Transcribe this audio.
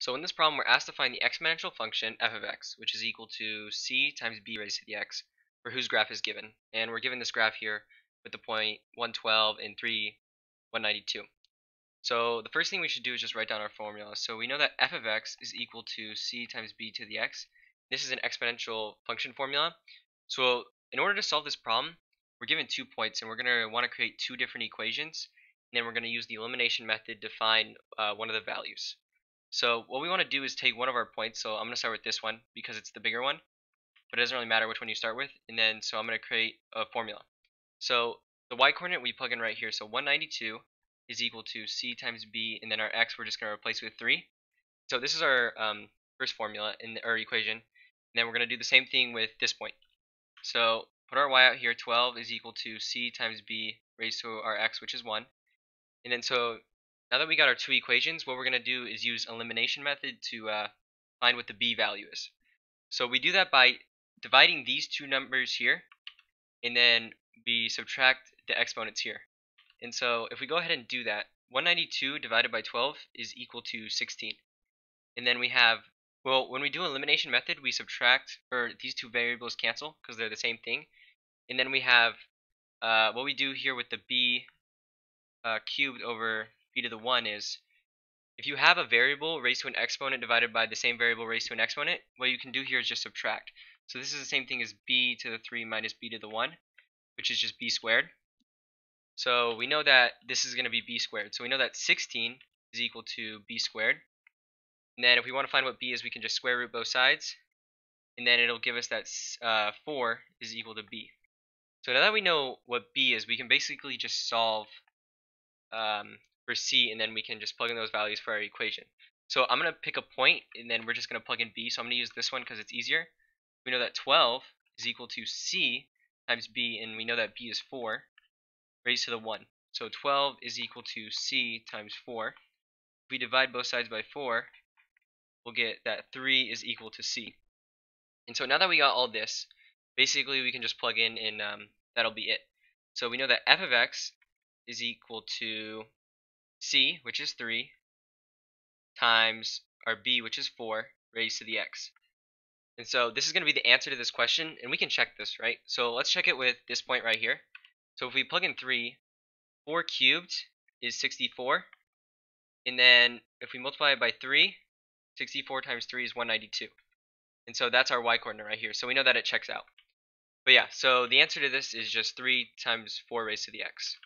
So in this problem, we're asked to find the exponential function f of x, which is equal to c times b raised to the x, for whose graph is given. And we're given this graph here with the point 112 and 3, 192. So the first thing we should do is just write down our formula. So we know that f of x is equal to c times b to the x. This is an exponential function formula. So in order to solve this problem, we're given two points, and we're going to want to create two different equations. And then we're going to use the elimination method to find uh, one of the values. So what we want to do is take one of our points. So I'm going to start with this one because it's the bigger one. But it doesn't really matter which one you start with. And then so I'm going to create a formula. So the y coordinate we plug in right here. So 192 is equal to c times b. And then our x we're just going to replace with 3. So this is our um, first formula in our equation. And then we're going to do the same thing with this point. So put our y out here. 12 is equal to c times b raised to our x, which is 1. And then so now that we got our two equations, what we're going to do is use elimination method to uh, find what the b value is. So we do that by dividing these two numbers here, and then we subtract the exponents here. And so if we go ahead and do that, 192 divided by 12 is equal to 16. And then we have, well, when we do elimination method, we subtract, or these two variables cancel because they're the same thing. And then we have uh, what we do here with the b uh, cubed over to the 1 is if you have a variable raised to an exponent divided by the same variable raised to an exponent, what you can do here is just subtract. So this is the same thing as b to the 3 minus b to the 1, which is just b squared. So we know that this is going to be b squared. So we know that 16 is equal to b squared. And then if we want to find what b is, we can just square root both sides. And then it'll give us that uh, 4 is equal to b. So now that we know what b is, we can basically just solve um, for c, and then we can just plug in those values for our equation. So I'm going to pick a point, and then we're just going to plug in b. So I'm going to use this one because it's easier. We know that 12 is equal to c times b, and we know that b is 4 raised to the 1. So 12 is equal to c times 4. If we divide both sides by 4, we'll get that 3 is equal to c. And so now that we got all this, basically we can just plug in and um, that'll be it. So we know that f of x is equal to c, which is 3, times our b, which is 4, raised to the x. And so this is going to be the answer to this question, and we can check this, right? So let's check it with this point right here. So if we plug in 3, 4 cubed is 64. And then if we multiply it by 3, 64 times 3 is 192. And so that's our y coordinate right here. So we know that it checks out. But yeah, so the answer to this is just 3 times 4 raised to the x.